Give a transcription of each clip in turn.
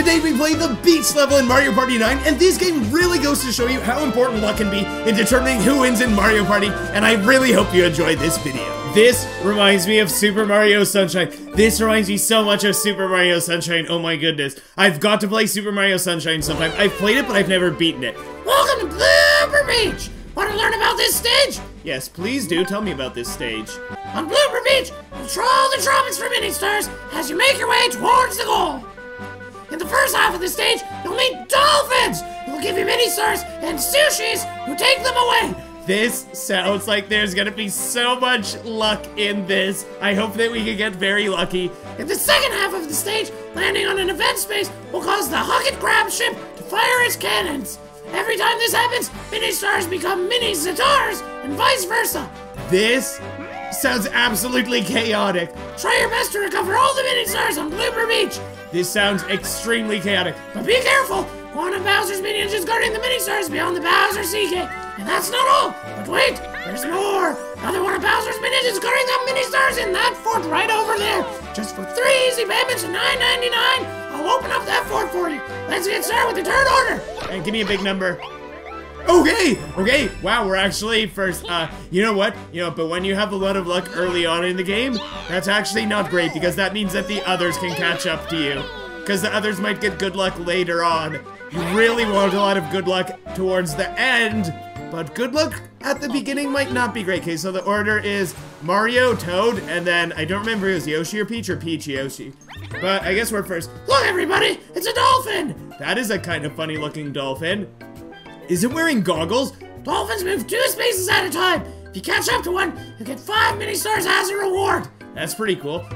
Today we play the beach level in Mario Party 9, and this game really goes to show you how important luck can be in determining who wins in Mario Party, and I really hope you enjoyed this video. This reminds me of Super Mario Sunshine. This reminds me so much of Super Mario Sunshine, oh my goodness. I've got to play Super Mario Sunshine sometime. I've played it, but I've never beaten it. Welcome to Blooper Beach! Want to learn about this stage? Yes, please do tell me about this stage. On Blooper Beach, control the tropics for mini stars as you make your way towards the goal. In the first half of the stage, you'll meet dolphins who will give you mini stars and sushis who take them away. This sounds like there's gonna be so much luck in this. I hope that we can get very lucky. In the second half of the stage, landing on an event space will cause the Huckit Crab ship to fire its cannons. Every time this happens, mini stars become mini Ztars, and vice versa. This sounds absolutely chaotic. Try your best to recover all the mini stars on Blooper Beach. This sounds extremely chaotic. But be careful! One of Bowser's minions is guarding the mini stars beyond the Bowser Sea Gate. And that's not all! But wait, there's more! Another one of Bowser's minions is guarding the mini stars in that fort right over there! Just for three easy payments of $9.99, I'll open up that fort for you! Let's get started with the turn order! And give me a big number. Okay, okay, wow, we're actually first, uh, you know what, you know, but when you have a lot of luck early on in the game, that's actually not great, because that means that the others can catch up to you. Because the others might get good luck later on. You really want a lot of good luck towards the end, but good luck at the beginning might not be great. Okay, so the order is Mario, Toad, and then I don't remember if it was Yoshi or Peach or Peach Yoshi. But I guess we're first. Look, everybody, it's a dolphin! That is a kind of funny looking dolphin. Is it wearing goggles? Dolphins move two spaces at a time. If you catch up to one, you get five mini stars as a reward. That's pretty cool.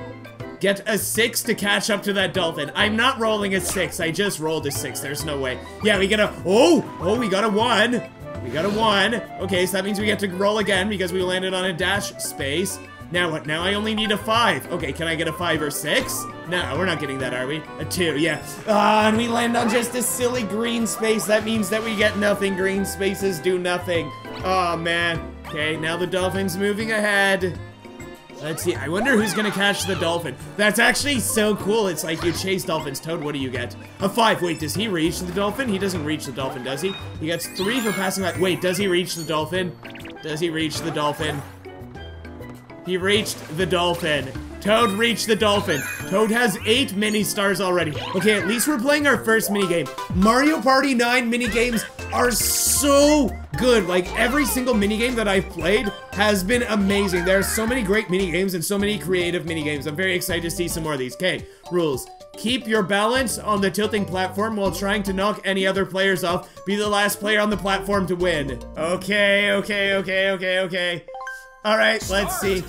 Get a six to catch up to that dolphin. I'm not rolling a six. I just rolled a six. There's no way. Yeah, we get a. Oh, oh, we got a one. We got a one. Okay, so that means we get to roll again because we landed on a dash space. Now what? Now I only need a five. Okay, can I get a five or six? No, we're not getting that, are we? A two, yeah. Ah, and we land on just a silly green space. That means that we get nothing. Green spaces do nothing. Oh, man. Okay, now the dolphin's moving ahead. Let's see. I wonder who's gonna catch the dolphin. That's actually so cool. It's like you chase dolphins. Toad, what do you get? A five. Wait, does he reach the dolphin? He doesn't reach the dolphin, does he? He gets three for passing by. Wait, does he reach the dolphin? Does he reach the dolphin? He reached the dolphin. Toad reached the dolphin. Toad has eight mini stars already. Okay, at least we're playing our first mini game. Mario Party 9 mini games are so good. Like every single mini game that I've played has been amazing. There are so many great mini games and so many creative mini games. I'm very excited to see some more of these. Okay, rules. Keep your balance on the tilting platform while trying to knock any other players off. Be the last player on the platform to win. Okay, okay, okay, okay, okay. All right, let's see.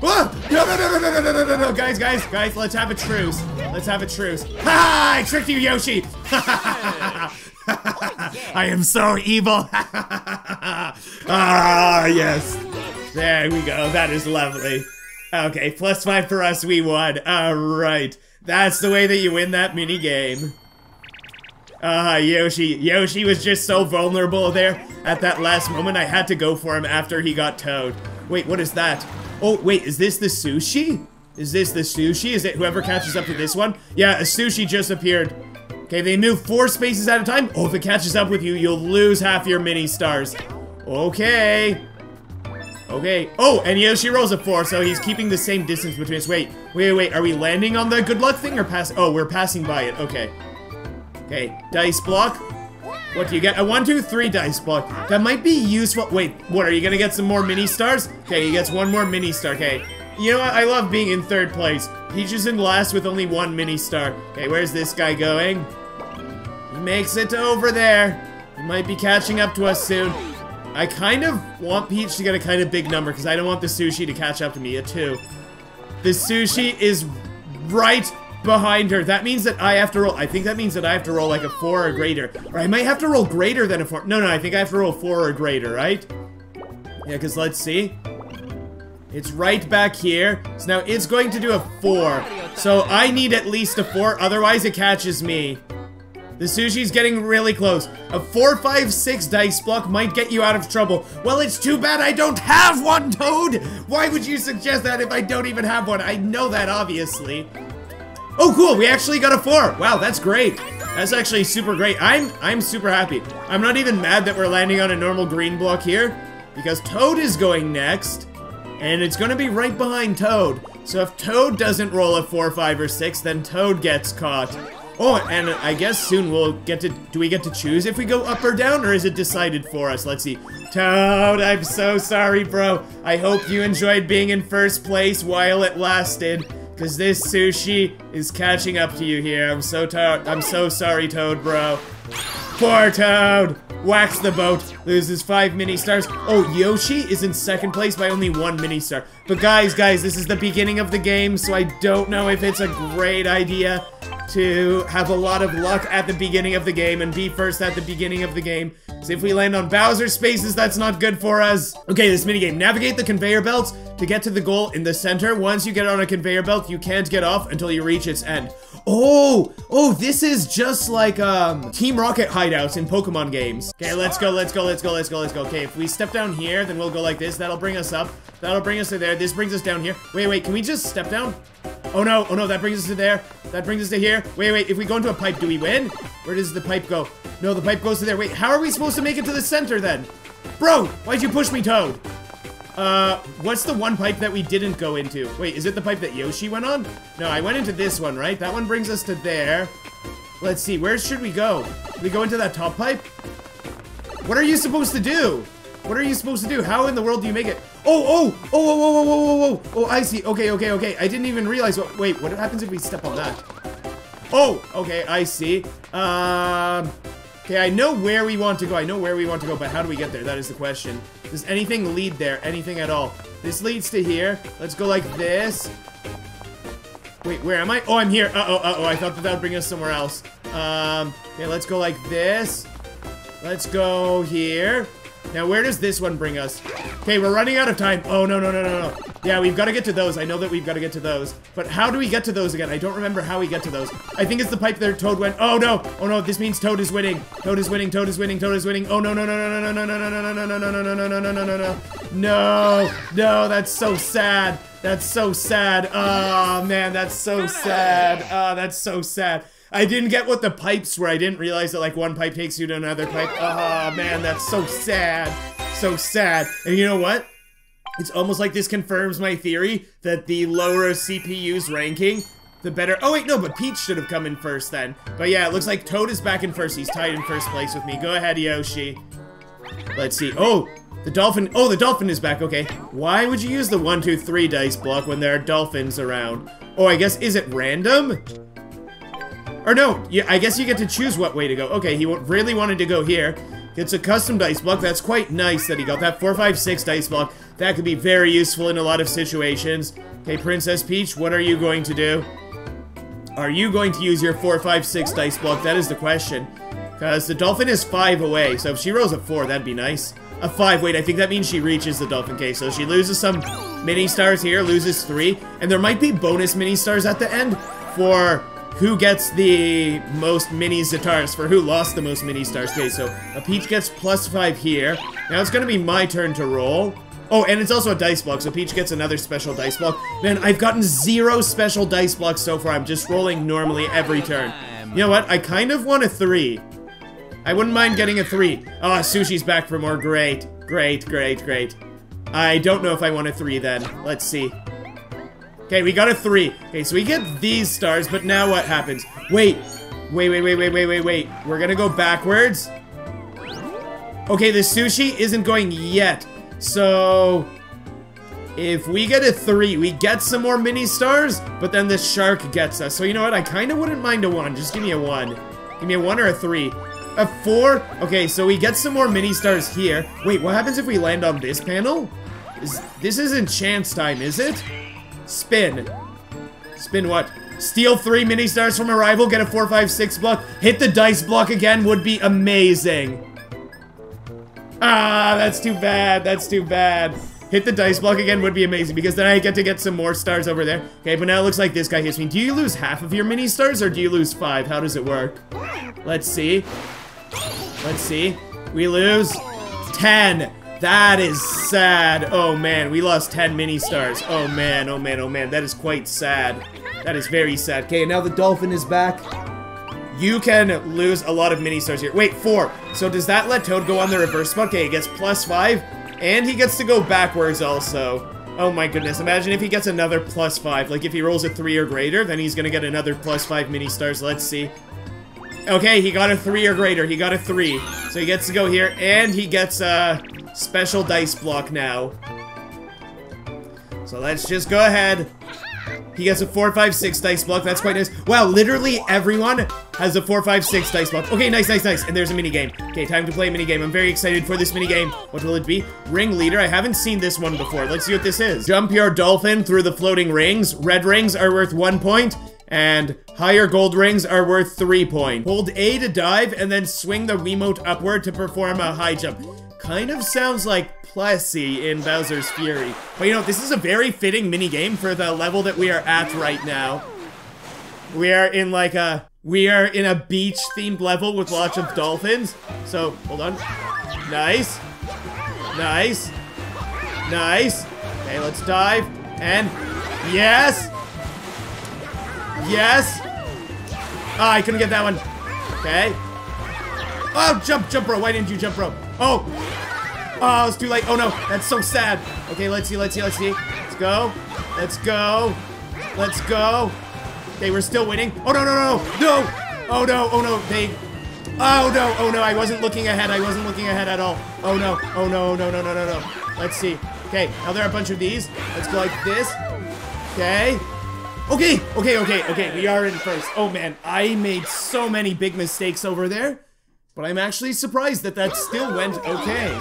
Ah! No, no, no, no, no, no, no, no, no, guys, guys, guys, let's have a truce. Let's have a truce. Ha! I tricked you, Yoshi. I am so evil. ah, yes. There we go. That is lovely. Okay, plus five for us. We won. All right. That's the way that you win that mini game. Ah, uh, Yoshi. Yoshi was just so vulnerable there at that last moment. I had to go for him after he got towed. Wait, what is that? Oh, wait, is this the sushi? Is this the sushi? Is it whoever catches up to this one? Yeah, a sushi just appeared. Okay, they move four spaces at a time. Oh, if it catches up with you, you'll lose half your mini stars. Okay. Okay. Oh, and Yoshi rolls a four, so he's keeping the same distance between us. Wait, wait, wait. Are we landing on the good luck thing or pass? Oh, we're passing by it. Okay. Okay, dice block. What do you get? A one, two, three dice block. That might be useful. Wait, what? Are you gonna get some more mini stars? Okay, he gets one more mini star. Okay. You know what? I love being in third place. Peach is in last with only one mini star. Okay, where's this guy going? He makes it over there. He might be catching up to us soon. I kind of want Peach to get a kind of big number because I don't want the sushi to catch up to me, a two. The sushi is right behind her. That means that I have to roll, I think that means that I have to roll like a four or greater. Or I might have to roll greater than a four. No, no, I think I have to roll four or greater, right? Yeah, because let's see. It's right back here. So now it's going to do a four. So I need at least a four, otherwise it catches me. The sushi's getting really close. A four, five, six dice block might get you out of trouble. Well, it's too bad I don't have one, Toad! Why would you suggest that if I don't even have one? I know that, obviously. Oh, cool, we actually got a four. Wow, that's great. That's actually super great. I'm I'm super happy. I'm not even mad that we're landing on a normal green block here because Toad is going next and it's gonna be right behind Toad. So if Toad doesn't roll a 4, 5, or 6, then Toad gets caught. Oh, and I guess soon we'll get to- do we get to choose if we go up or down, or is it decided for us? Let's see. Toad, I'm so sorry, bro. I hope you enjoyed being in first place while it lasted. Cause this sushi is catching up to you here. I'm so tired. I'm so sorry, Toad, bro. Poor Toad! Whacks the boat, loses five mini stars. Oh, Yoshi is in second place by only one mini star. But guys, guys, this is the beginning of the game, so I don't know if it's a great idea to have a lot of luck at the beginning of the game and be first at the beginning of the game. So if we land on Bowser spaces, that's not good for us. Okay, this minigame. Navigate the conveyor belts to get to the goal in the center. Once you get on a conveyor belt, you can't get off until you reach its end. Oh, oh, this is just like um, Team Rocket hideouts in Pokemon games. Okay, let's go, let's go, let's go, let's go, let's go. Okay, if we step down here, then we'll go like this. That'll bring us up. That'll bring us to there. This brings us down here. Wait, wait, can we just step down? Oh no, oh no, that brings us to there. That brings us to here. Wait, wait, if we go into a pipe, do we win? Where does the pipe go? No, the pipe goes to there. Wait, how are we supposed to make it to the center then? Bro, why'd you push me, Toad? Uh, what's the one pipe that we didn't go into? Wait, is it the pipe that Yoshi went on? No, I went into this one, right? That one brings us to there. Let's see, where should we go? we go into that top pipe? What are you supposed to do? What are you supposed to do? How in the world do you make it? Oh, oh, oh, oh, oh, oh, oh, oh, oh, I see. Okay, okay, okay. I didn't even realize what, wait, what happens if we step on that? Oh, okay, I see. Um, okay, I know where we want to go. I know where we want to go, but how do we get there? That is the question. Does anything lead there? Anything at all? This leads to here. Let's go like this. Wait, where am I? Oh, I'm here. Uh-oh, uh-oh. I thought that that would bring us somewhere else. Um, okay, let's go like this. Let's go here. Now, where does this one bring us? Okay, we're running out of time. Oh, no, no, no, no, no. Yeah, we've got to get to those. I know that we've got to get to those. But how do we get to those again? I don't remember how we get to those. I think it's the pipe there Toad went. Oh, no. Oh, no. This means Toad is winning. Toad is winning. Toad is winning. Toad is winning. Oh, no, no, no, no, no, no, no, no, no, no, no, no, no, no, no, no, no, no, no. No. No, No, that's so sad. That's so sad. Oh, man, that's so sad. Oh, that's so sad. I didn't get what the pipes were. I didn't realize that like one pipe takes you to another pipe. Oh man, that's so sad. So sad. And you know what? It's almost like this confirms my theory that the lower CPU's ranking, the better- Oh wait, no, but Peach should have come in first then. But yeah, it looks like Toad is back in first. He's tied in first place with me. Go ahead, Yoshi. Let's see. Oh, the dolphin- Oh, the dolphin is back. Okay. Why would you use the one, two, three dice block when there are dolphins around? Oh, I guess- is it random? Or no, yeah, I guess you get to choose what way to go. Okay, he really wanted to go here. Gets a custom dice block. That's quite nice that he got that 456 dice block. That could be very useful in a lot of situations. Okay, Princess Peach, what are you going to do? Are you going to use your 456 dice block? That is the question. Because the dolphin is 5 away, so if she rolls a 4, that'd be nice. A 5, wait, I think that means she reaches the dolphin case. So she loses some mini stars here, loses 3. And there might be bonus mini stars at the end for who gets the most mini Ztars, for who lost the most mini stars. Okay, so a Peach gets plus five here. Now it's gonna be my turn to roll. Oh, and it's also a dice block, so Peach gets another special dice block. Man, I've gotten zero special dice blocks so far. I'm just rolling normally every turn. You know what? I kind of want a three. I wouldn't mind getting a three. Oh, Sushi's back for more. Great. Great, great, great. I don't know if I want a three then. Let's see. Okay, we got a three. Okay, so we get these stars, but now what happens? Wait, wait, wait, wait, wait, wait, wait, wait. We're gonna go backwards. Okay, the sushi isn't going yet. So, if we get a three, we get some more mini stars, but then the shark gets us. So you know what? I kind of wouldn't mind a one. Just give me a one. Give me a one or a three. A four? Okay, so we get some more mini stars here. Wait, what happens if we land on this panel? Is, this isn't chance time, is it? Spin. Spin what? Steal three mini stars from a rival, get a four, five, six block. Hit the dice block again would be amazing. Ah, that's too bad. That's too bad. Hit the dice block again would be amazing because then I get to get some more stars over there. Okay, but now it looks like this guy hits me. Do you lose half of your mini stars or do you lose five? How does it work? Let's see. Let's see. We lose 10. That is sad. Oh man, we lost 10 mini stars. Oh man, oh man, oh man, that is quite sad. That is very sad. Okay, now the dolphin is back. You can lose a lot of mini stars here. Wait, four. So does that let Toad go on the reverse spot? Okay, he gets plus five, and he gets to go backwards also. Oh my goodness, imagine if he gets another plus five. Like if he rolls a three or greater, then he's gonna get another plus five mini stars. Let's see. Okay, he got a three or greater. He got a three. So he gets to go here, and he gets a special dice block now. So let's just go ahead. He gets a 4, 5, 6 dice block. That's quite nice. Wow, literally everyone has a 4, 5, 6 dice block. Okay, nice, nice, nice. And there's a mini game. Okay, time to play a mini game. I'm very excited for this mini game. What will it be? Ring leader. I haven't seen this one before. Let's see what this is. Jump your dolphin through the floating rings. Red rings are worth one point and higher gold rings are worth 3 point. Hold A to dive, and then swing the Wiimote upward to perform a high jump. Kind of sounds like Plessie in Bowser's Fury. But you know, this is a very fitting mini game for the level that we are at right now. We are in like a... We are in a beach-themed level with lots of dolphins. So, hold on. Nice. Nice. Nice. Okay, let's dive. And... Yes! Yes! Ah, I couldn't get that one. Okay. Oh, jump, jump, bro. Why didn't you jump, bro? Oh! Oh, it's too late. Oh, no. That's so sad. Okay, let's see, let's see, let's see. Let's go. Let's go. Let's go. Okay, we're still winning. Oh, no, no, no, no! Oh, no, oh, no. They... Oh, no, oh, no. I wasn't looking ahead. I wasn't looking ahead at all. Oh, no. Oh, no, no, no, no, no, no. Let's see. Okay, now there are a bunch of these. Let's go like this. Okay. Okay, okay, okay, okay, we are in first. Oh man, I made so many big mistakes over there, but I'm actually surprised that that still went okay.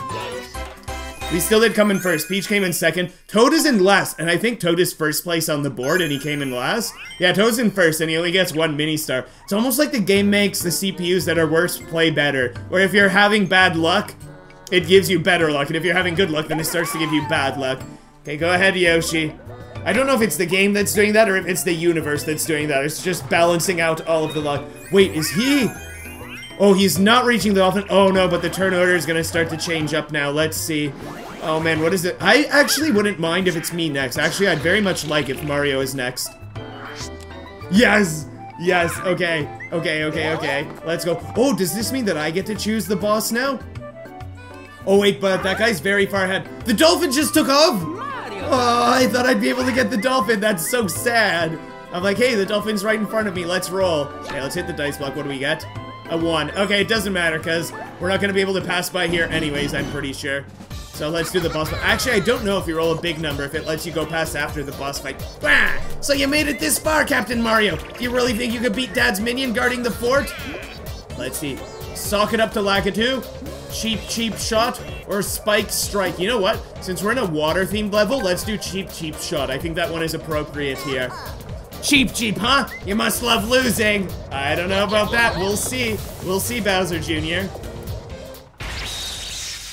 We still did come in first. Peach came in second. Toad is in last, and I think Toad is first place on the board, and he came in last. Yeah, Toad's in first, and he only gets one mini star. It's almost like the game makes the CPUs that are worse play better. Or if you're having bad luck, it gives you better luck, and if you're having good luck, then it starts to give you bad luck. Okay, go ahead, Yoshi. I don't know if it's the game that's doing that or if it's the universe that's doing that. It's just balancing out all of the luck. Wait, is he... Oh, he's not reaching the dolphin. Oh no, but the turn order is gonna start to change up now. Let's see. Oh man, what is it? I actually wouldn't mind if it's me next. Actually, I'd very much like if Mario is next. Yes! Yes, okay. Okay, okay, okay. Let's go. Oh, does this mean that I get to choose the boss now? Oh wait, but that guy's very far ahead. The dolphin just took off! Oh, I thought I'd be able to get the dolphin. That's so sad. I'm like, hey, the dolphin's right in front of me. Let's roll. Okay, let's hit the dice block. What do we get? A one. Okay, it doesn't matter because we're not going to be able to pass by here anyways, I'm pretty sure. So let's do the boss fight. Actually, I don't know if you roll a big number, if it lets you go past after the boss fight. Bah! So you made it this far, Captain Mario. Do you really think you could beat Dad's minion guarding the fort? Let's see. Sock it up to Lakitu. Cheep, cheep shot or spike strike. You know what? Since we're in a water-themed level, let's do Cheep, cheep shot. I think that one is appropriate here. Cheep, cheep, huh? You must love losing. I don't know about that. We'll see. We'll see, Bowser Jr.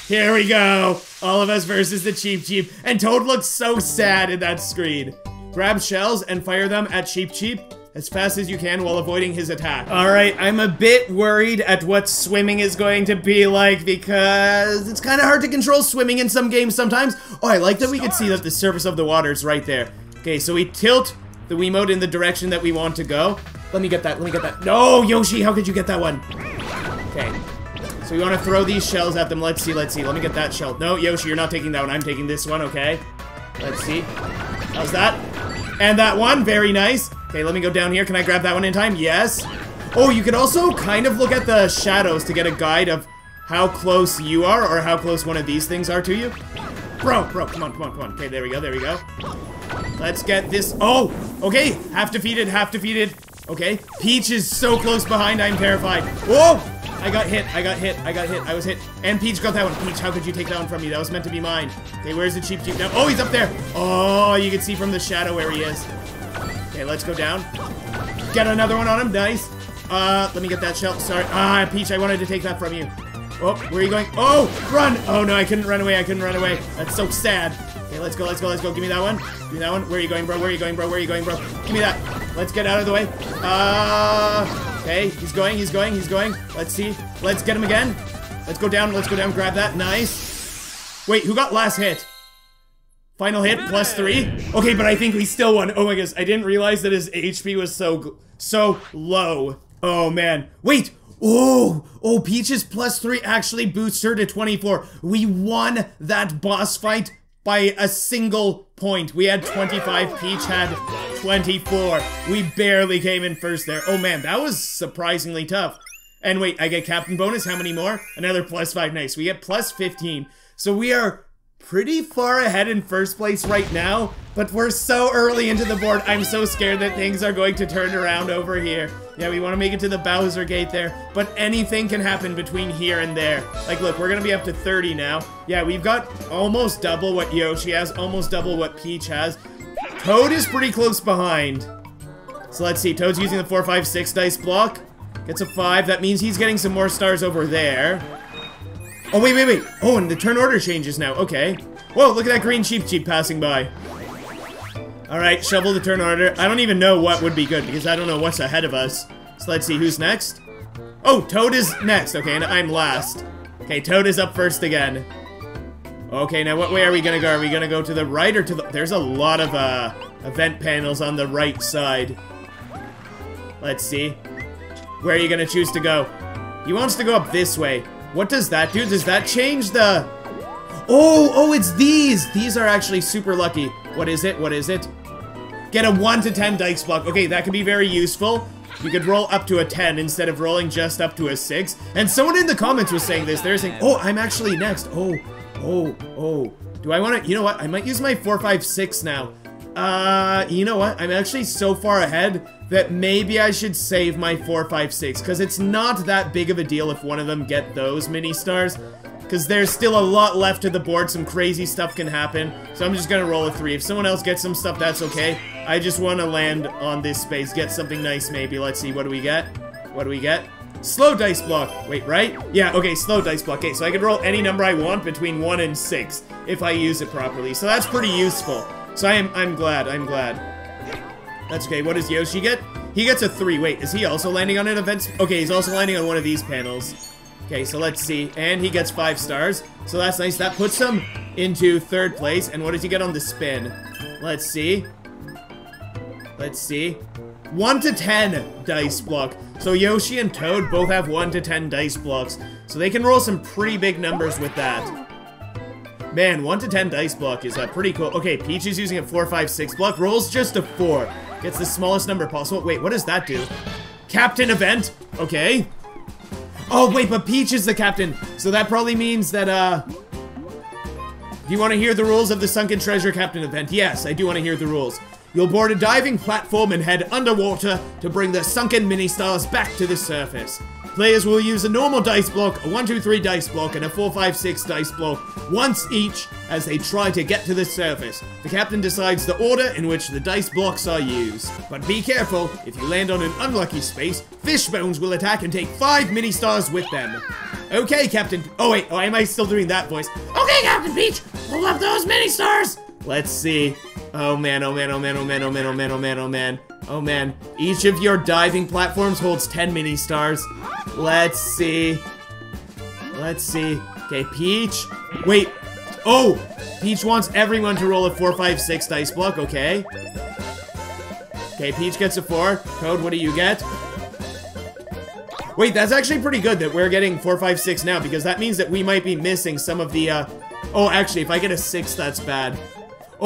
Here we go. All of us versus the Cheap Cheep. And Toad looks so sad in that screen. Grab shells and fire them at Cheap Cheep as fast as you can while avoiding his attack. Alright, I'm a bit worried at what swimming is going to be like because it's kind of hard to control swimming in some games sometimes. Oh, I like that we can see that the surface of the water is right there. Okay, so we tilt the Wiimote in the direction that we want to go. Let me get that, let me get that. No, Yoshi, how could you get that one? Okay. So we want to throw these shells at them. Let's see, let's see. Let me get that shell. No, Yoshi, you're not taking that one. I'm taking this one, okay? Let's see. How's that? And that one, very nice. Okay, let me go down here. Can I grab that one in time? Yes. Oh, you can also kind of look at the shadows to get a guide of how close you are or how close one of these things are to you. Bro, bro, come on, come on, come on. Okay, there we go, there we go. Let's get this. Oh, okay. Half defeated, half defeated. Okay. Peach is so close behind, I'm terrified. Whoa! I got hit, I got hit, I got hit, I was hit. And Peach got that one. Peach, how could you take that one from me? That was meant to be mine. Okay, where's the Cheep Cheep now? Oh, he's up there. Oh, you can see from the shadow where he is. Okay, let's go down. Get another one on him. Nice. Uh, let me get that shell. Sorry. Ah, Peach, I wanted to take that from you. Oh, where are you going? Oh, run! Oh, no, I couldn't run away. I couldn't run away. That's so sad. Let's go, let's go, let's go. Give me that one. Give me that one. Where are you going, bro? Where are you going, bro? Where are you going, bro? Give me that. Let's get out of the way. Uh, okay, he's going, he's going, he's going. Let's see. Let's get him again. Let's go down, let's go down, grab that. Nice. Wait, who got last hit? Final hit, plus three. Okay, but I think we still won. Oh my goodness, I didn't realize that his HP was so, so low. Oh man. Wait, Oh, oh, Peach's plus three actually boosts her to 24. We won that boss fight by a single point. We had 25, Peach had 24. We barely came in first there. Oh man, that was surprisingly tough. And wait, I get captain bonus, how many more? Another plus five, nice. We get plus 15. So we are pretty far ahead in first place right now, but we're so early into the board, I'm so scared that things are going to turn around over here. Yeah, we want to make it to the Bowser gate there, but anything can happen between here and there. Like, look, we're going to be up to 30 now. Yeah, we've got almost double what Yoshi has, almost double what Peach has. Toad is pretty close behind. So let's see, Toad's using the 4, 5, 6 dice block. Gets a 5, that means he's getting some more stars over there. Oh, wait, wait, wait. Oh, and the turn order changes now. Okay. Whoa, look at that green Cheep Cheep passing by. Alright, shovel the turn order. I don't even know what would be good, because I don't know what's ahead of us. So let's see, who's next? Oh, Toad is next. Okay, and I'm last. Okay, Toad is up first again. Okay, now what way are we gonna go? Are we gonna go to the right or to the... There's a lot of, uh, event panels on the right side. Let's see. Where are you gonna choose to go? He wants to go up this way. What does that do? Does that change the... Oh, oh, it's these! These are actually super lucky. What is it? What is it? Get a 1 to 10 dice block. Okay, that can be very useful. You could roll up to a 10 instead of rolling just up to a 6. And someone in the comments was saying this. They're saying, oh, I'm actually next. Oh, oh, oh. Do I want to... You know what? I might use my 4, 5, 6 now. Uh, you know what? I'm actually so far ahead that maybe I should save my 4, 5, 6, because it's not that big of a deal if one of them get those mini stars, because there's still a lot left to the board, some crazy stuff can happen, so I'm just gonna roll a 3. If someone else gets some stuff, that's okay. I just want to land on this space, get something nice maybe. Let's see, what do we get? What do we get? Slow dice block. Wait, right? Yeah, okay, slow dice block. Okay, so I can roll any number I want between 1 and 6 if I use it properly, so that's pretty useful. So I am, I'm glad, I'm glad. That's okay, what does Yoshi get? He gets a 3. Wait, is he also landing on an event? Okay, he's also landing on one of these panels. Okay, so let's see. And he gets 5 stars. So that's nice. That puts him into third place. And what does he get on the spin? Let's see. Let's see. 1 to 10 dice block. So Yoshi and Toad both have 1 to 10 dice blocks. So they can roll some pretty big numbers with that. Man, 1 to 10 dice block is uh, pretty cool. Okay, Peach is using a 4, 5, 6 block. Rolls just a 4. Gets the smallest number possible. Wait, what does that do? Captain event? Okay. Oh, wait, but Peach is the captain. So that probably means that, uh... Do you want to hear the rules of the Sunken Treasure Captain event? Yes, I do want to hear the rules. You'll board a diving platform and head underwater to bring the sunken mini-stars back to the surface. Players will use a normal dice block, a 1, 2, 3 dice block, and a 4, 5, 6 dice block once each as they try to get to the surface. The captain decides the order in which the dice blocks are used. But be careful, if you land on an unlucky space, fish bones will attack and take 5 mini stars with them. Okay, Captain. Oh, wait, oh, am I still doing that voice? Okay, Captain Peach, pull up those mini stars. Let's see. Oh man, oh man, oh man, oh man, oh man, oh man, oh man, oh man. Oh man. Each of your diving platforms holds 10 mini stars. Let's see. Let's see. Okay, Peach. Wait. Oh! Peach wants everyone to roll a 4, 5, 6 dice block. Okay. Okay, Peach gets a 4. Toad, what do you get? Wait, that's actually pretty good that we're getting 4, 5, 6 now, because that means that we might be missing some of the, uh... Oh, actually, if I get a 6, that's bad.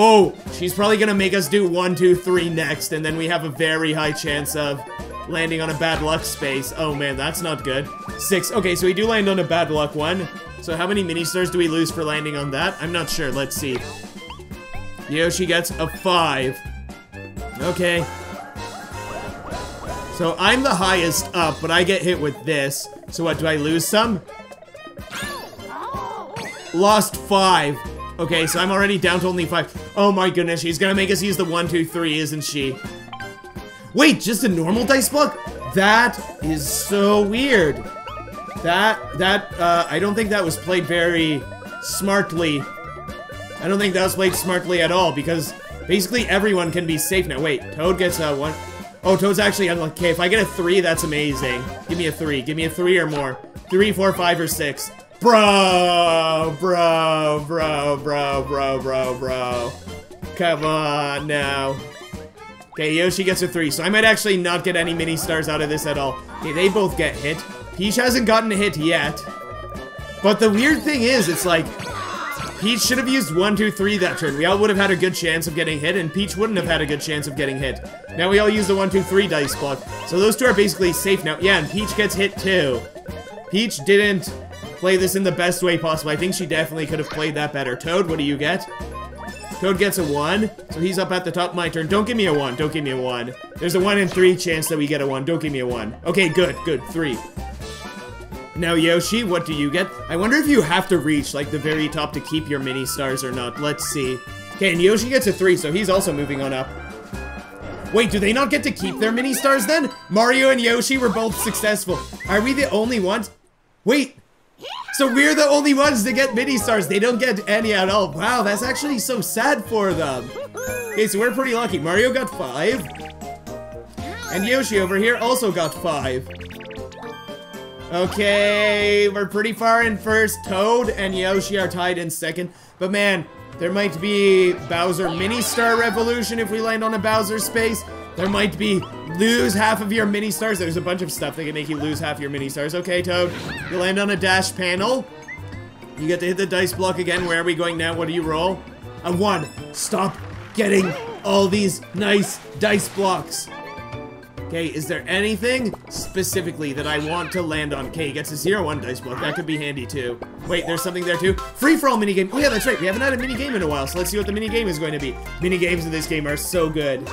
Oh, she's probably gonna make us do one, two, three next, and then we have a very high chance of landing on a bad luck space. Oh man, that's not good. 6. Okay, so we do land on a bad luck one. So how many mini stars do we lose for landing on that? I'm not sure. Let's see. Yoshi gets a 5. Okay. So I'm the highest up, but I get hit with this. So what, do I lose some? Lost 5. Okay, so I'm already down to only 5. Oh my goodness, she's gonna make us use the one, two, three, isn't she? Wait, just a normal dice block? That is so weird. That, that, uh, I don't think that was played very smartly. I don't think that was played smartly at all, because basically everyone can be safe now. Wait, Toad gets a one. Oh, Toad's actually unlucky. Okay, if I get a three, that's amazing. Give me a three. Give me a three or more. Three, four, five, or six. Bro, bro, bro, bro, bro, bro, bro. Come on now. Okay, Yoshi gets a three, so I might actually not get any mini stars out of this at all. Okay, they both get hit. Peach hasn't gotten a hit yet. But the weird thing is, it's like, Peach should have used one, two, three that turn. We all would have had a good chance of getting hit, and Peach wouldn't have had a good chance of getting hit. Now we all use the one, two, three dice block. So those two are basically safe now. Yeah, and Peach gets hit too. Peach didn't play this in the best way possible. I think she definitely could have played that better. Toad, what do you get? Toad gets a 1, so he's up at the top. My turn. Don't give me a 1. Don't give me a 1. There's a 1 in 3 chance that we get a 1. Don't give me a 1. Okay, good, good. 3. Now, Yoshi, what do you get? I wonder if you have to reach, like, the very top to keep your mini stars or not. Let's see. Okay, and Yoshi gets a 3, so he's also moving on up. Wait, do they not get to keep their mini stars then? Mario and Yoshi were both successful. Are we the only ones? Wait, so we're the only ones to get mini stars. They don't get any at all. Wow, that's actually so sad for them. Okay, so we're pretty lucky. Mario got five. And Yoshi over here also got five. Okay, we're pretty far in first. Toad and Yoshi are tied in second. But man, there might be Bowser Mini Star Revolution if we land on a Bowser space. There might be lose half of your mini stars. There's a bunch of stuff that can make you lose half your mini stars. Okay, Toad. You land on a dash panel. You get to hit the dice block again. Where are we going now? What do you roll? A one. Stop getting all these nice dice blocks. Okay, is there anything specifically that I want to land on? Okay, he gets a zero one dice block. That could be handy too. Wait, there's something there too. Free-for-all minigame. Oh yeah, that's right. We haven't had a minigame in a while, so let's see what the minigame is going to be. Minigames in this game are so good.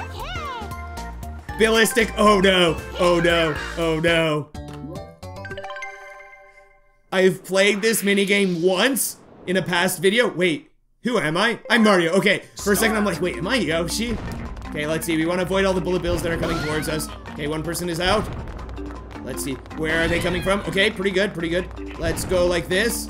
Ballistic. Oh no. Oh no. Oh no. I've played this minigame once in a past video. Wait, who am I? I'm Mario. Okay, for a second I'm like, wait, am I Yoshi? Okay, let's see. We want to avoid all the bullet bills that are coming towards us. Okay, one person is out. Let's see. Where are they coming from? Okay, pretty good, pretty good. Let's go like this.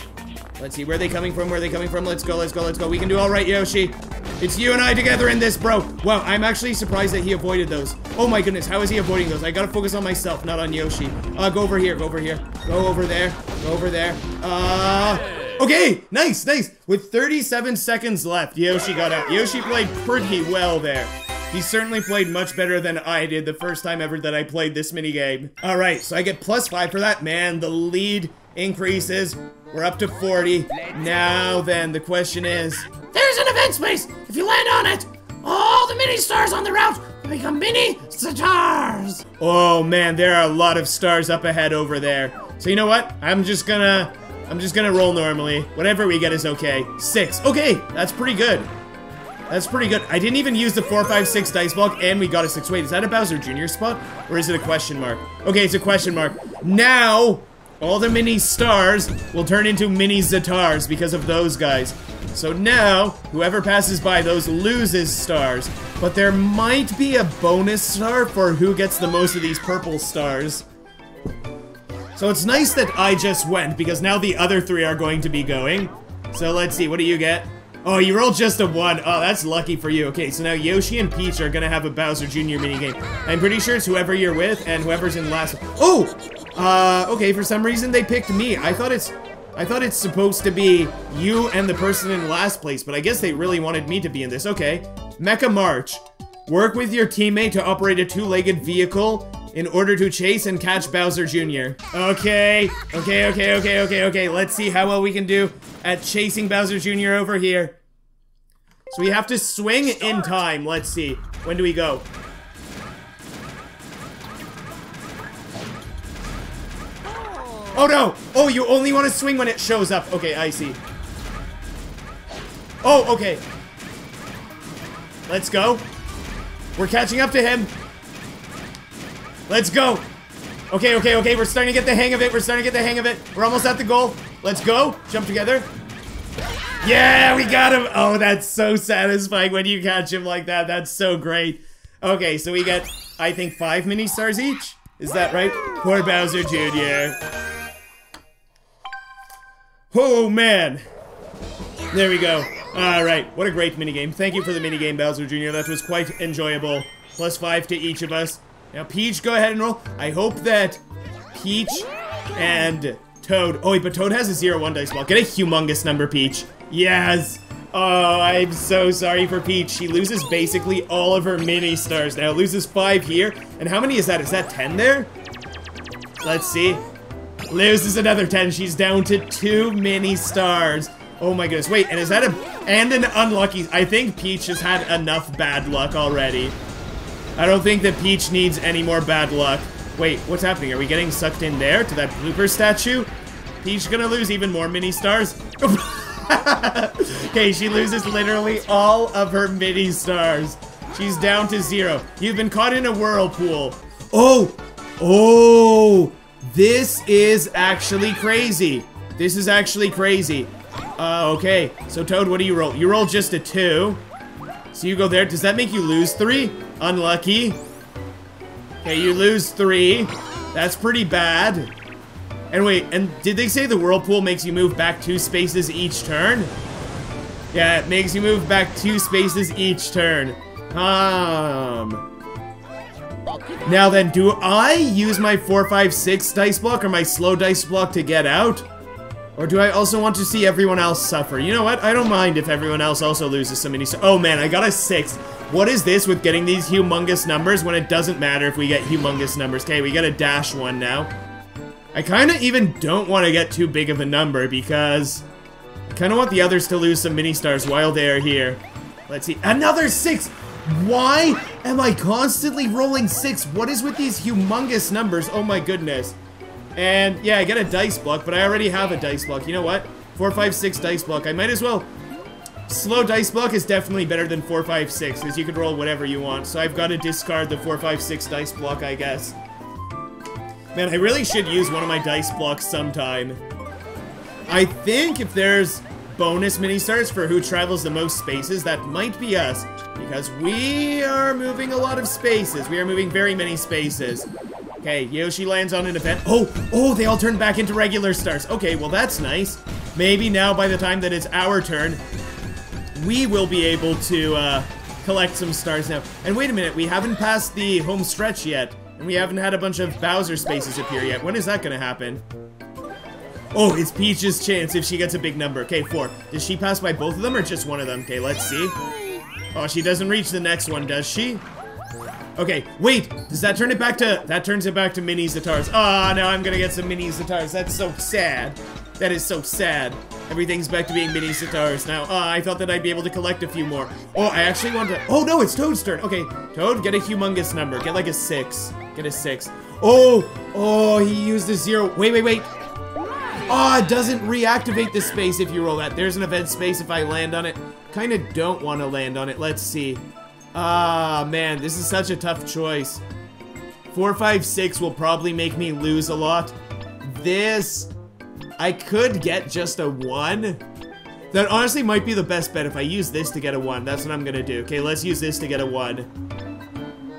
Let's see. Where are they coming from? Where are they coming from? Let's go, let's go, let's go. We can do all right, Yoshi. It's you and I together in this, bro. Wow, I'm actually surprised that he avoided those. Oh my goodness, how is he avoiding those? I gotta focus on myself, not on Yoshi. Uh, go over here, go over here. Go over there, go over there. Uh, okay, nice, nice. With 37 seconds left, Yoshi got out. Yoshi played pretty well there. He certainly played much better than I did the first time ever that I played this minigame. Alright, so I get plus 5 for that. Man, the lead increases. We're up to 40. Now then, the question is, there's an event space! If you land on it, all the mini stars on the route will become mini stars! Oh man, there are a lot of stars up ahead over there. So you know what? I'm just gonna... I'm just gonna roll normally. Whatever we get is okay. Six. Okay, that's pretty good. That's pretty good. I didn't even use the 456 dice block, and we got a 6. Wait, is that a Bowser Jr. spot? Or is it a question mark? Okay, it's a question mark. Now, all the mini stars will turn into mini Ztars because of those guys. So now, whoever passes by those loses stars. But there might be a bonus star for who gets the most of these purple stars. So it's nice that I just went, because now the other three are going to be going. So let's see, what do you get? Oh, you rolled just a one. Oh, that's lucky for you. Okay, so now Yoshi and Peach are gonna have a Bowser Jr. minigame. I'm pretty sure it's whoever you're with and whoever's in last. Oh! Uh, okay, for some reason they picked me. I thought it's I thought it's supposed to be you and the person in last place, but I guess they really wanted me to be in this. Okay. Mecha March. Work with your teammate to operate a two-legged vehicle in order to chase and catch Bowser Jr. Okay, okay, okay, okay, okay, okay. Let's see how well we can do at chasing Bowser Jr. over here. So we have to swing in time. Let's see. When do we go? Oh no! Oh, you only want to swing when it shows up. Okay, I see. Oh, okay. Let's go. We're catching up to him. Let's go. Okay, okay, okay. We're starting to get the hang of it. We're starting to get the hang of it. We're almost at the goal. Let's go. Jump together. Yeah, we got him. Oh, that's so satisfying when you catch him like that. That's so great. Okay, so we get, I think, five mini stars each. Is that right? Poor Bowser Jr. Oh, man. There we go. Alright, what a great minigame. Thank you for the minigame, Bowser Jr. That was quite enjoyable. Plus five to each of us. Now, Peach, go ahead and roll. I hope that Peach and Toad. Oh wait, but Toad has a zero one dice block. Get a humongous number, Peach. Yes. Oh, I'm so sorry for Peach. She loses basically all of her mini stars now. Loses five here. And how many is that? Is that 10 there? Let's see. Loses another 10. She's down to two mini stars. Oh my goodness. Wait, and is that a... And an unlucky... I think Peach has had enough bad luck already. I don't think that Peach needs any more bad luck. Wait, what's happening? Are we getting sucked in there to that blooper statue? Peach gonna lose even more mini stars? okay, she loses literally all of her mini stars. She's down to zero. You've been caught in a whirlpool. Oh! Oh! This is actually crazy. This is actually crazy. Uh, okay. So, Toad, what do you roll? You roll just a two. So you go there. Does that make you lose three? Unlucky. Okay, you lose three. That's pretty bad. And wait, and did they say the whirlpool makes you move back two spaces each turn? Yeah, it makes you move back two spaces each turn. Um. Now then, do I use my 4, 5, 6 dice block or my slow dice block to get out? Or do I also want to see everyone else suffer? You know what? I don't mind if everyone else also loses some mini- Oh man, I got a 6. What is this with getting these humongous numbers when it doesn't matter if we get humongous numbers? Okay, we got a dash one now. I kind of even don't want to get too big of a number because I kind of want the others to lose some mini stars while they are here. Let's see. Another 6! Why am I constantly rolling 6? What is with these humongous numbers? Oh my goodness. And yeah, I get a dice block, but I already have a dice block. You know what? Four, five, six dice block. I might as well... Slow dice block is definitely better than 4, 5, 6, because you can roll whatever you want. So I've got to discard the four, five, six dice block, I guess. Man, I really should use one of my dice blocks sometime. I think if there's bonus mini stars for who travels the most spaces, that might be us. Because we are moving a lot of spaces. We are moving very many spaces. Okay, Yoshi lands on an event. Oh, oh, they all turn back into regular stars. Okay, well that's nice. Maybe now by the time that it's our turn, we will be able to uh, collect some stars now. And wait a minute, we haven't passed the home stretch yet. And we haven't had a bunch of Bowser spaces appear yet. When is that gonna happen? Oh, it's Peach's chance if she gets a big number. Okay, four. Does she pass by both of them or just one of them? Okay, let's see. Oh, she doesn't reach the next one, does she? Okay, wait, does that turn it back to- that turns it back to mini Ztars. Ah, oh, now I'm gonna get some mini Ztars. That's so sad. That is so sad. Everything's back to being mini Ztars now. Ah, I thought that I'd be able to collect a few more. Oh, I actually want to- oh no, it's Toad's turn. Okay, Toad, get a humongous number. Get like a six. Get a six. Oh, oh, he used a zero. Wait, wait, wait. Oh, it doesn't reactivate the space if you roll that. There's an event space if I land on it. Kind of don't want to land on it. Let's see. Ah, man, this is such a tough choice. Four, five, six will probably make me lose a lot. This, I could get just a one. That honestly might be the best bet if I use this to get a one. That's what I'm gonna do. Okay, let's use this to get a one.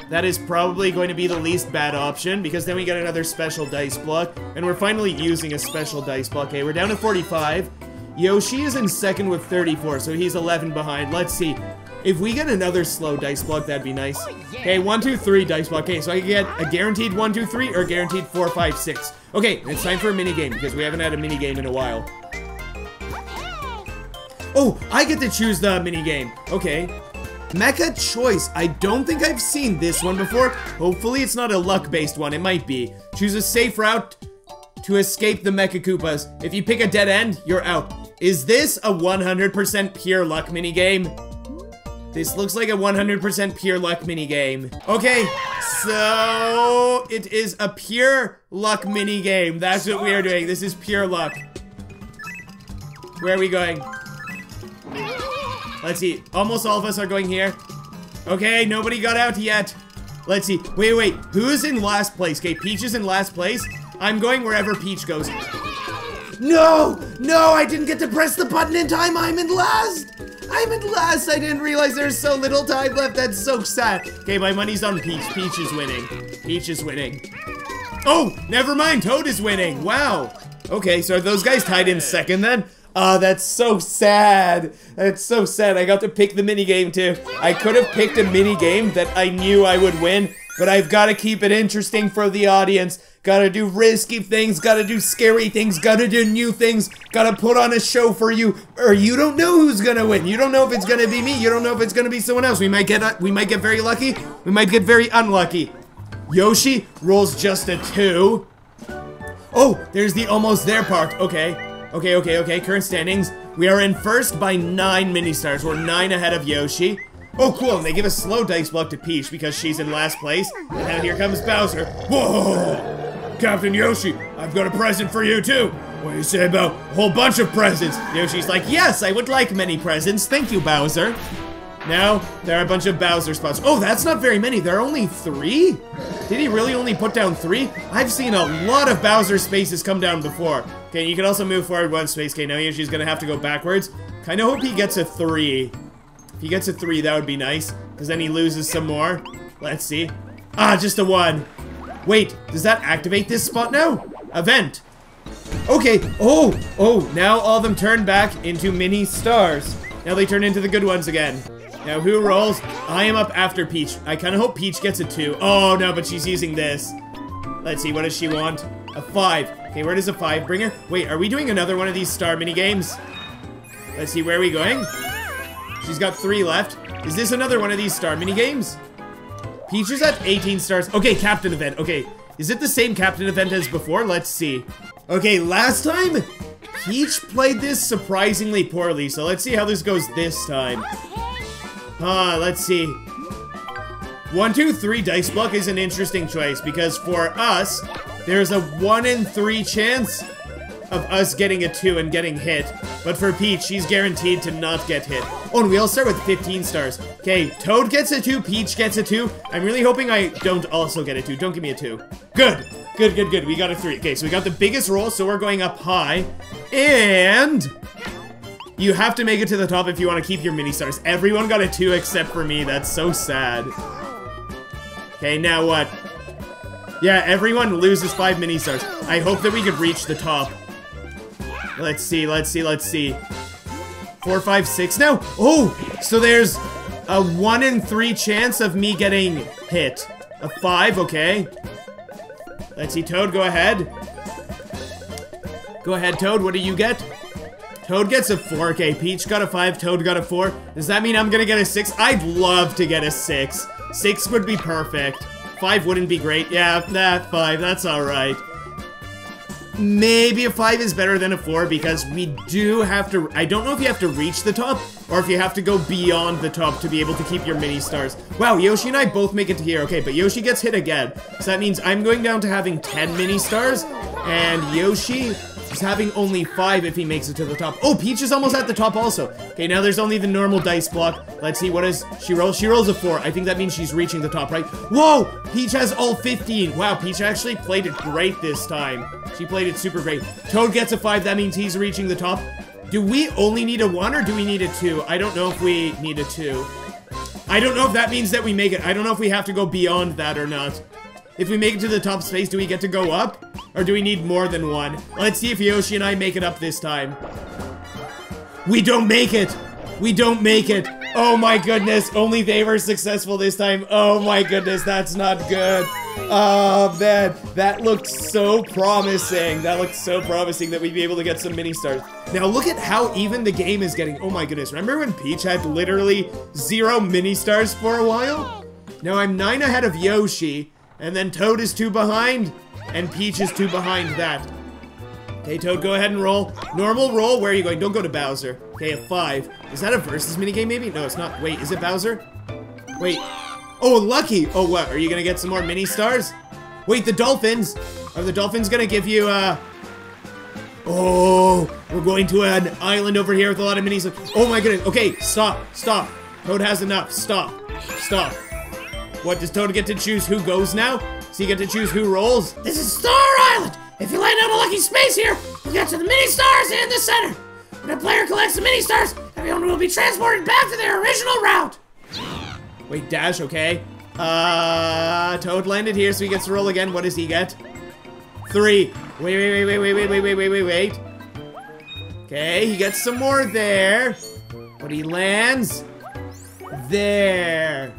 That is probably going to be the least bad option because then we get another special dice block and we're finally using a special dice block. Okay, we're down to 45. Yoshi is in second with 34, so he's 11 behind. Let's see. If we get another slow dice block, that'd be nice. Oh, okay, one, two, three dice block. Okay, so I can get a guaranteed one, two, three, or guaranteed four, five, six. Okay, it's time for a mini game because we haven't had a mini game in a while. Oh, I get to choose the mini game. Okay. Mecha Choice. I don't think I've seen this one before. Hopefully it's not a luck-based one. It might be. Choose a safe route to escape the Mecha Koopas. If you pick a dead end, you're out. Is this a 100% pure luck minigame? This looks like a 100% pure luck minigame. Okay, so it is a pure luck minigame. That's what we are doing. This is pure luck. Where are we going? Let's see. Almost all of us are going here. Okay, nobody got out yet. Let's see. Wait, wait. Who's in last place? Okay, Peach is in last place. I'm going wherever Peach goes. No! No, I didn't get to press the button in time. I'm in last. I'm in last. I didn't realize there's so little time left. That's so sad. Okay, my money's on Peach. Peach is winning. Peach is winning. Oh, never mind. Toad is winning. Wow. Okay, so are those guys tied in second then? Oh, that's so sad. That's so sad. I got to pick the minigame too. I could have picked a minigame that I knew I would win, but I've got to keep it interesting for the audience Gotta do risky things, gotta do scary things, gotta do new things, gotta put on a show for you, or you don't know who's gonna win. You don't know if it's gonna be me, you don't know if it's gonna be someone else. We might get, uh, we might get very lucky, we might get very unlucky. Yoshi rolls just a two. Oh, there's the almost there part. Okay. Okay, okay, okay. Current standings. We are in first by nine mini stars. We're nine ahead of Yoshi. Oh, cool. And they give a slow dice block to Peach because she's in last place. And now here comes Bowser. Whoa! Captain Yoshi, I've got a present for you too. What do you say about a whole bunch of presents? Yoshi's like, yes, I would like many presents. Thank you, Bowser. Now, there are a bunch of Bowser spots. Oh, that's not very many. There are only three? Did he really only put down three? I've seen a lot of Bowser spaces come down before. Okay, you can also move forward one space. Okay, now Yoshi's gonna have to go backwards. Kinda hope he gets a three. If he gets a three, that would be nice. Because then he loses some more. Let's see. Ah, just a one. Wait, does that activate this spot now? Event. Okay, oh, oh, now all of them turn back into mini stars. Now they turn into the good ones again. Now who rolls? I am up after Peach. I kind of hope Peach gets a two. Oh no, but she's using this. Let's see, what does she want? A five. Okay, where does a five bring her? Wait, are we doing another one of these star mini games? Let's see, where are we going? She's got three left. Is this another one of these star mini games? Peach is at 18 stars. Okay, captain event. Okay, is it the same captain event as before? Let's see. Okay, last time, Peach played this surprisingly poorly, so let's see how this goes this time. Ah, let's see. One, two, three dice block is an interesting choice because for us, there's a one in three chance of us getting a two and getting hit. But for Peach, she's guaranteed to not get hit. Oh, and we all start with 15 stars. Okay, Toad gets a two, Peach gets a two. I'm really hoping I don't also get a two. Don't give me a two. Good, good, good, good. We got a three. Okay, so we got the biggest roll, so we're going up high. And you have to make it to the top if you want to keep your mini stars. Everyone got a 2 except for me. That's so sad. Okay, now what? Yeah, everyone loses 5 mini stars. I hope that we could reach the top. Let's see, let's see, let's see. Four, five, six now? Oh! So there's a 1 in 3 chance of me getting hit. A 5, okay. Let's see, Toad, go ahead. Go ahead, Toad, what do you get? Toad gets a 4. Okay, Peach got a 5, Toad got a 4. Does that mean I'm gonna get a 6? I'd love to get a 6. 6 would be perfect. 5 wouldn't be great. Yeah, that 5, that's alright. Maybe a 5 is better than a 4 because we do have to... I don't know if you have to reach the top or if you have to go beyond the top to be able to keep your mini stars. Wow, Yoshi and I both make it to here. Okay, but Yoshi gets hit again. So that means I'm going down to having 10 mini stars and Yoshi He's having only five if he makes it to the top. Oh, Peach is almost at the top also. Okay, now there's only the normal dice block. Let's see, what is she rolls? She rolls a four. I think that means she's reaching the top, right? Whoa! Peach has all 15. Wow, Peach actually played it great this time. She played it super great. Toad gets a five. That means he's reaching the top. Do we only need a one or do we need a two? I don't know if we need a two. I don't know if that means that we make it. I don't know if we have to go beyond that or not. If we make it to the top space, do we get to go up? Or do we need more than one? Let's see if Yoshi and I make it up this time. We don't make it! We don't make it! Oh my goodness, only they were successful this time. Oh my goodness, that's not good. Oh man, that looked so promising. That looked so promising that we'd be able to get some mini stars. Now look at how even the game is getting. Oh my goodness, remember when Peach had literally zero mini stars for a while? Now I'm nine ahead of Yoshi, and then Toad is two behind, and Peach is two behind that. Okay, Toad, go ahead and roll. Normal roll, where are you going? Don't go to Bowser. Okay, a five. Is that a versus minigame, maybe? No, it's not. Wait, is it Bowser? Wait. Oh, Lucky! Oh, what? Are you gonna get some more mini stars? Wait, the dolphins! Are the dolphins gonna give you, uh... Oh, we're going to an island over here with a lot of minis. Oh my goodness. Okay, stop, stop. Toad has enough. Stop, stop. What, does Toad get to choose who goes now? Does he get to choose who rolls? This is Star Island! If you land on a lucky space here, you'll get to the mini stars in the center. When a player collects the mini stars, everyone will be transported back to their original route. Wait, Dash, okay. Uh, Toad landed here, so he gets to roll again. What does he get? Three. Wait, wait, wait, wait, wait, wait, wait, wait, wait, wait. Okay, he gets some more there. But he lands there.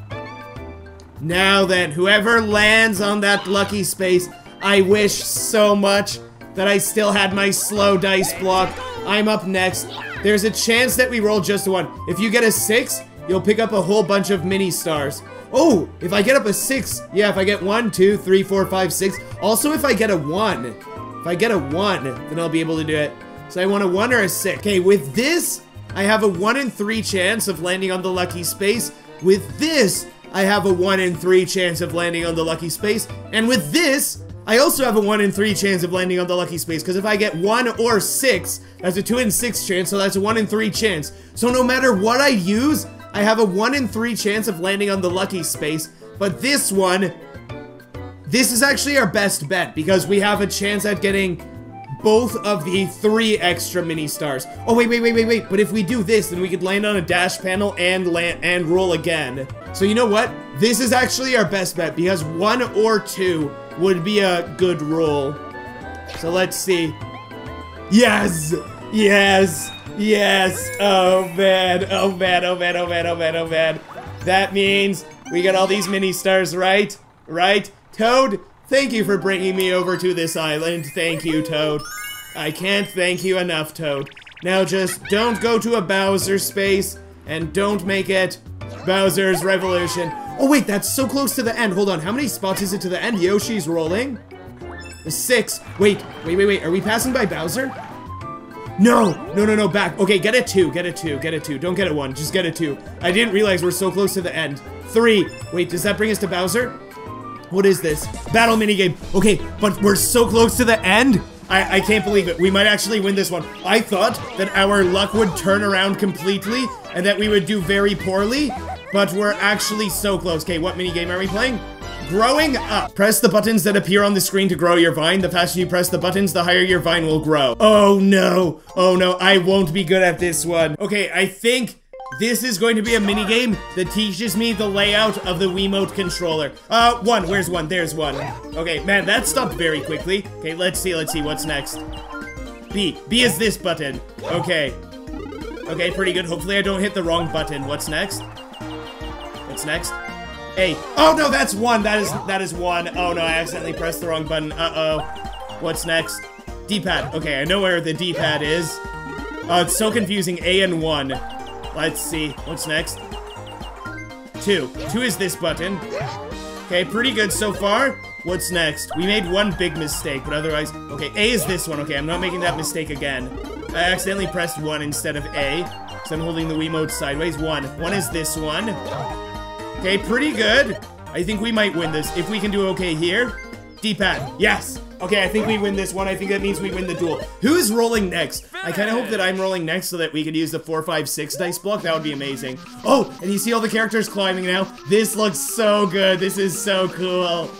Now then, whoever lands on that lucky space I wish so much that I still had my slow dice block. I'm up next. There's a chance that we roll just one. If you get a six, you'll pick up a whole bunch of mini stars. Oh, if I get up a six, yeah, if I get one, two, three, four, five, six. Also, if I get a one, if I get a one, then I'll be able to do it. So I want a one or a six. Okay, with this, I have a one in three chance of landing on the lucky space. With this, I have a one in three chance of landing on the lucky space. And with this, I also have a 1 in 3 chance of landing on the lucky space, because if I get 1 or 6, that's a 2 in 6 chance, so that's a 1 in 3 chance. So no matter what I use, I have a 1 in 3 chance of landing on the lucky space, but this one, this is actually our best bet, because we have a chance at getting both of the three extra mini stars. Oh, wait, wait, wait, wait, wait. But if we do this, then we could land on a dash panel and land and roll again. So you know what? This is actually our best bet because one or two would be a good roll. So let's see. Yes! Yes! Yes! Oh man, oh man, oh man, oh man, oh man, oh man. That means we got all these mini stars, right? Right? Toad, thank you for bringing me over to this island. Thank you, Toad. I can't thank you enough, Toad. Now just don't go to a Bowser space and don't make it Bowser's Revolution. Oh wait, that's so close to the end. Hold on, how many spots is it to the end? Yoshi's rolling. Six. Wait, wait, wait, wait. Are we passing by Bowser? No, no, no, no, back. Okay, get a two, get a two, get a two. Don't get a one, just get a two. I didn't realize we're so close to the end. Three. Wait, does that bring us to Bowser? What is this? Battle minigame. Okay, but we're so close to the end. I, I can't believe it. We might actually win this one. I thought that our luck would turn around completely and that we would do very poorly, but we're actually so close. Okay, what minigame are we playing? Growing up. Press the buttons that appear on the screen to grow your vine. The faster you press the buttons, the higher your vine will grow. Oh no. Oh no, I won't be good at this one. Okay, I think this is going to be a mini game that teaches me the layout of the Wiimote controller. Uh, one. Where's one? There's one. Okay, man, that stopped very quickly. Okay, let's see, let's see. What's next? B. B is this button. Okay. Okay, pretty good. Hopefully I don't hit the wrong button. What's next? What's next? A. Oh no, that's one. That is that is one. Oh no, I accidentally pressed the wrong button. Uh-oh. What's next? D-pad. Okay, I know where the D-pad is. Oh, it's so confusing. A and one. Let's see. What's next? Two. Two is this button. Okay, pretty good so far. What's next? We made one big mistake, but otherwise... Okay, A is this one. Okay, I'm not making that mistake again. I accidentally pressed one instead of A. So I'm holding the Wiimote sideways. One. One is this one. Okay, pretty good. I think we might win this. If we can do okay here. D-pad. Yes. Okay, I think we win this one. I think that means we win the duel. Who is rolling next? I kind of hope that I'm rolling next so that we could use the 4, 5, 6 dice block. That would be amazing. Oh, and you see all the characters climbing now? This looks so good. This is so cool.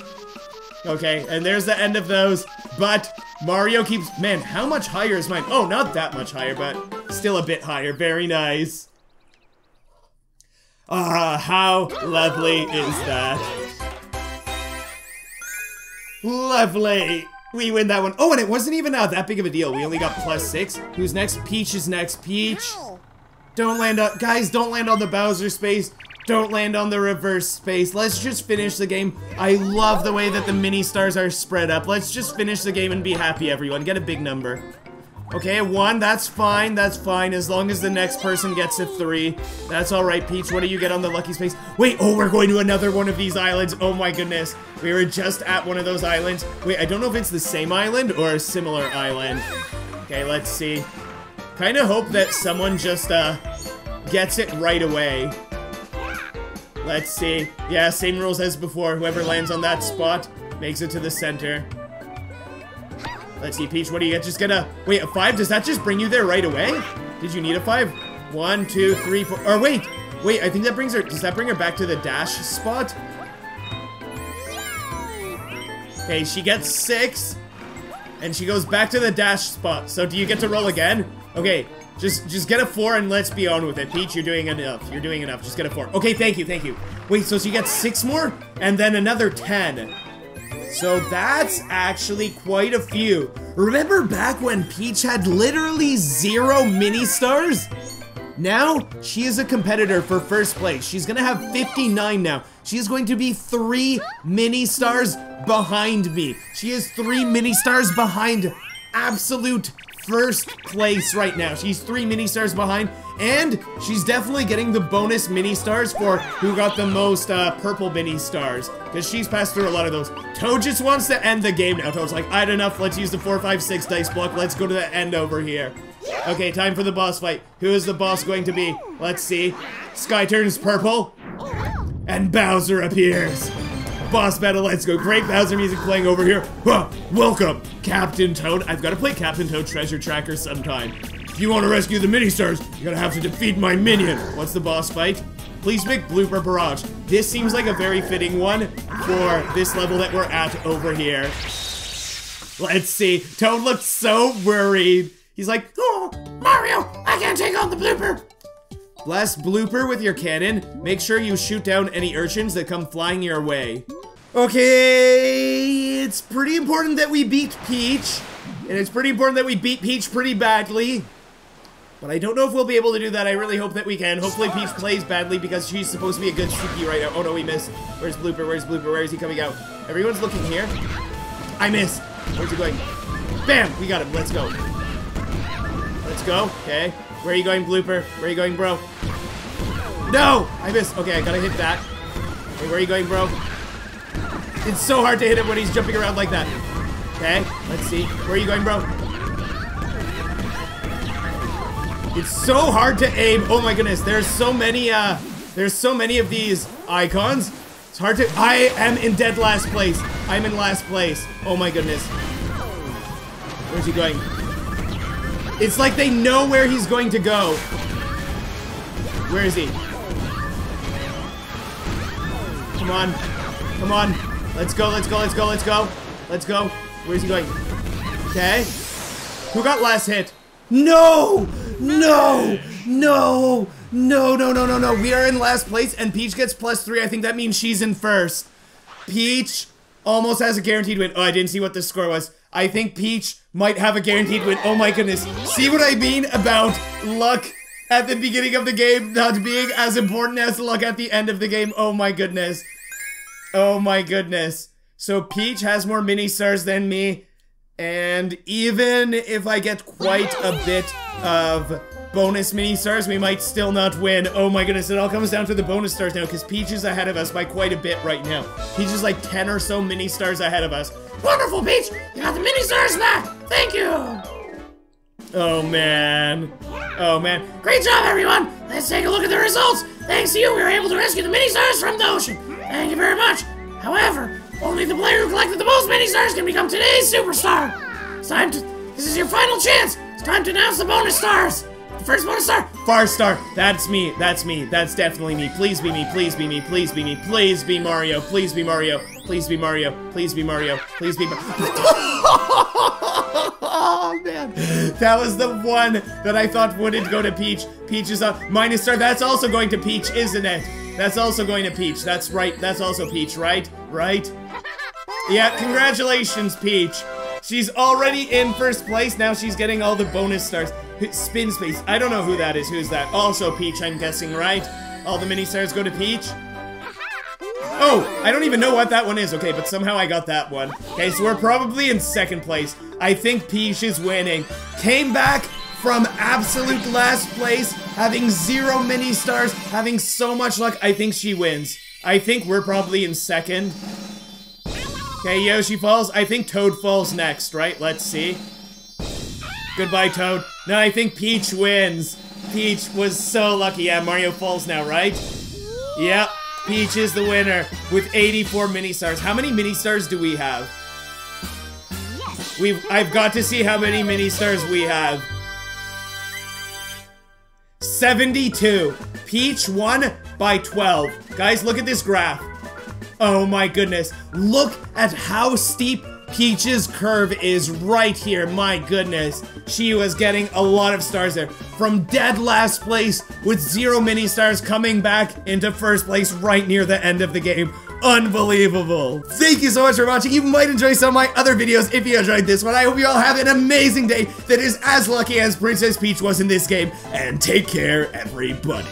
Okay, and there's the end of those. But Mario keeps... Man, how much higher is mine? Oh, not that much higher, but still a bit higher. Very nice. Ah, how lovely is that? Lovely. We win that one. Oh, and it wasn't even uh, that big of a deal. We only got plus six. Who's next? Peach is next. Peach. Don't land on- Guys, don't land on the Bowser space. Don't land on the reverse space. Let's just finish the game. I love the way that the mini stars are spread up. Let's just finish the game and be happy, everyone. Get a big number. Okay, one, that's fine, that's fine, as long as the next person gets a three. That's alright, Peach, what do you get on the lucky space? Wait, oh, we're going to another one of these islands. Oh my goodness. We were just at one of those islands. Wait, I don't know if it's the same island or a similar island. Okay, let's see. Kinda hope that someone just, uh, gets it right away. Let's see. Yeah, same rules as before. Whoever lands on that spot makes it to the center. Let's see, Peach, what do you? Just get a... Wait, a five? Does that just bring you there right away? Did you need a five? One, two, three, four... Or wait! Wait, I think that brings her... Does that bring her back to the dash spot? Okay, she gets six. And she goes back to the dash spot. So do you get to roll again? Okay, just just get a four and let's be on with it. Peach, you're doing enough. You're doing enough. Just get a four. Okay, thank you, thank you. Wait, so she gets six more? And then another ten. So that's actually quite a few. Remember back when Peach had literally zero mini stars? Now, she is a competitor for first place. She's gonna have 59 now. She is going to be three mini stars behind me. She is three mini stars behind absolute first place right now. She's three mini stars behind, and she's definitely getting the bonus mini stars for who got the most uh, purple mini stars, because she's passed through a lot of those. Toad just wants to end the game now. Toad's like, I had enough, let's use the four, five, six dice block, let's go to the end over here. Okay, time for the boss fight. Who is the boss going to be? Let's see. Sky turns purple, and Bowser appears. Boss battle, let's go. Great Bowser music playing over here. Huh, welcome, Captain Toad. I've got to play Captain Toad Treasure Tracker sometime. If you want to rescue the mini stars, you're gonna have to defeat my minion. What's the boss fight? Please make Blooper Barrage. This seems like a very fitting one for this level that we're at over here. Let's see. Toad looks so worried. He's like, Oh, Mario, I can't take on the blooper. Blast Blooper with your cannon. Make sure you shoot down any urchins that come flying your way. Okay, it's pretty important that we beat Peach. And it's pretty important that we beat Peach pretty badly. But I don't know if we'll be able to do that. I really hope that we can. Hopefully Peach plays badly because she's supposed to be a good CP right now. Oh no, we missed. Where's Blooper? Where's Blooper? Where is he coming out? Everyone's looking here. I missed. Where's he going? Bam! We got him. Let's go. Let's go. Okay. Where are you going, Blooper? Where are you going, bro? No! I missed. Okay, I gotta hit that. Hey, where are you going, bro? It's so hard to hit him when he's jumping around like that. Okay, let's see. Where are you going, bro? It's so hard to aim. Oh my goodness, there's so many, uh, there's so many of these icons. It's hard to, I am in dead last place. I'm in last place. Oh my goodness. Where's he going? It's like they know where he's going to go. Where is he? Come on. Come on. Let's go, let's go, let's go, let's go. Let's go. Where's he going? Okay. Who got last hit? No! No! No! No, no, no, no, no. We are in last place and Peach gets plus three. I think that means she's in first. Peach almost has a guaranteed win. Oh, I didn't see what the score was. I think Peach might have a guaranteed win. Oh my goodness. See what I mean about luck at the beginning of the game not being as important as luck at the end of the game? Oh my goodness. Oh my goodness. So Peach has more mini stars than me. And even if I get quite a bit of bonus mini stars, we might still not win. Oh my goodness, it all comes down to the bonus stars now, because Peach is ahead of us by quite a bit right now. Peach is like 10 or so mini stars ahead of us. Wonderful, Peach. You got the mini stars back. Thank you. Oh man. Oh man. Great job, everyone. Let's take a look at the results. Thanks to you, we were able to rescue the mini stars from the ocean. Thank you very much. However, only the player who collected the most mini stars can become today's superstar. It's time to. This is your final chance. It's time to announce the bonus stars. The first bonus star. First star. that's me, that's me, that's definitely me. Please be me, please be me, please be me, please be Mario, please be Mario, please be Mario, please be Mario, please be Oh man, that was the one that I thought wouldn't go to Peach. Peach is up. Minus star, that's also going to Peach, isn't it? That's also going to Peach. That's right, that's also Peach, right? Right? Yeah, congratulations, Peach. She's already in first place. Now she's getting all the bonus stars. Spin Space. I don't know who that is. Who's that? Also Peach, I'm guessing, right? All the mini stars go to Peach? Oh, I don't even know what that one is. Okay, but somehow I got that one. Okay, so we're probably in second place. I think Peach is winning. Came back from absolute last place, having zero mini stars, having so much luck. I think she wins. I think we're probably in second. Okay, Yoshi falls. I think Toad falls next, right? Let's see. Goodbye, Toad. No, I think Peach wins. Peach was so lucky. Yeah, Mario falls now, right? Yep. Peach is the winner with 84 mini stars. How many mini stars do we have? We've I've got to see how many mini stars we have. 72. Peach won by 12. Guys, look at this graph. Oh my goodness. Look at how steep Peach's curve is right here. My goodness. She was getting a lot of stars there. From dead last place with zero mini stars coming back into first place right near the end of the game. Unbelievable. Thank you so much for watching. You might enjoy some of my other videos if you enjoyed this one. I hope you all have an amazing day that is as lucky as Princess Peach was in this game. And take care, everybody.